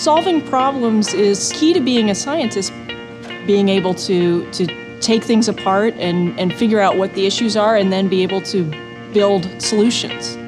Solving problems is key to being a scientist, being able to, to take things apart and, and figure out what the issues are and then be able to build solutions.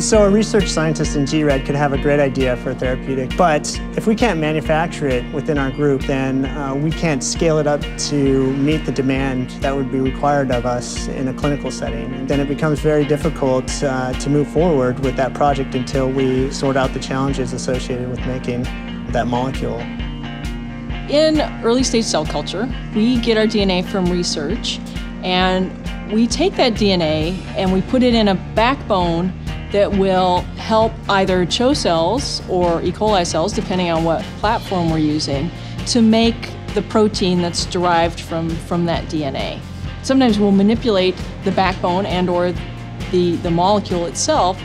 So a research scientist in GRED could have a great idea for a therapeutic, but if we can't manufacture it within our group, then uh, we can't scale it up to meet the demand that would be required of us in a clinical setting. And then it becomes very difficult uh, to move forward with that project until we sort out the challenges associated with making that molecule. In early stage cell culture, we get our DNA from research and we take that DNA and we put it in a backbone that will help either CHO cells or E. coli cells, depending on what platform we're using, to make the protein that's derived from, from that DNA. Sometimes we'll manipulate the backbone and or the, the molecule itself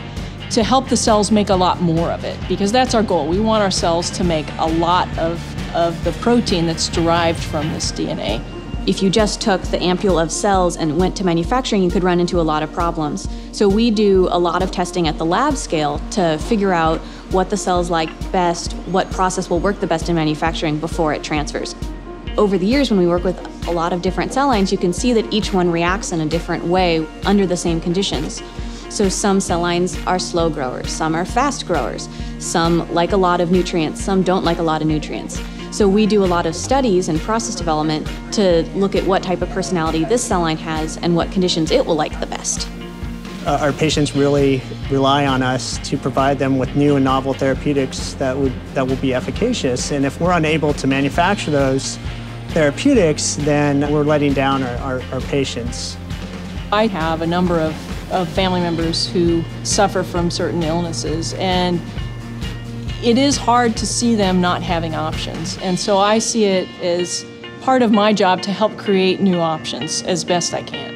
to help the cells make a lot more of it because that's our goal. We want our cells to make a lot of, of the protein that's derived from this DNA. If you just took the ampule of cells and went to manufacturing, you could run into a lot of problems. So we do a lot of testing at the lab scale to figure out what the cells like best, what process will work the best in manufacturing before it transfers. Over the years, when we work with a lot of different cell lines, you can see that each one reacts in a different way under the same conditions. So some cell lines are slow growers, some are fast growers, some like a lot of nutrients, some don't like a lot of nutrients. So we do a lot of studies and process development to look at what type of personality this cell line has and what conditions it will like the best. Uh, our patients really rely on us to provide them with new and novel therapeutics that, would, that will be efficacious. And if we're unable to manufacture those therapeutics, then we're letting down our, our, our patients. I have a number of, of family members who suffer from certain illnesses, and it is hard to see them not having options. And so I see it as part of my job to help create new options as best I can.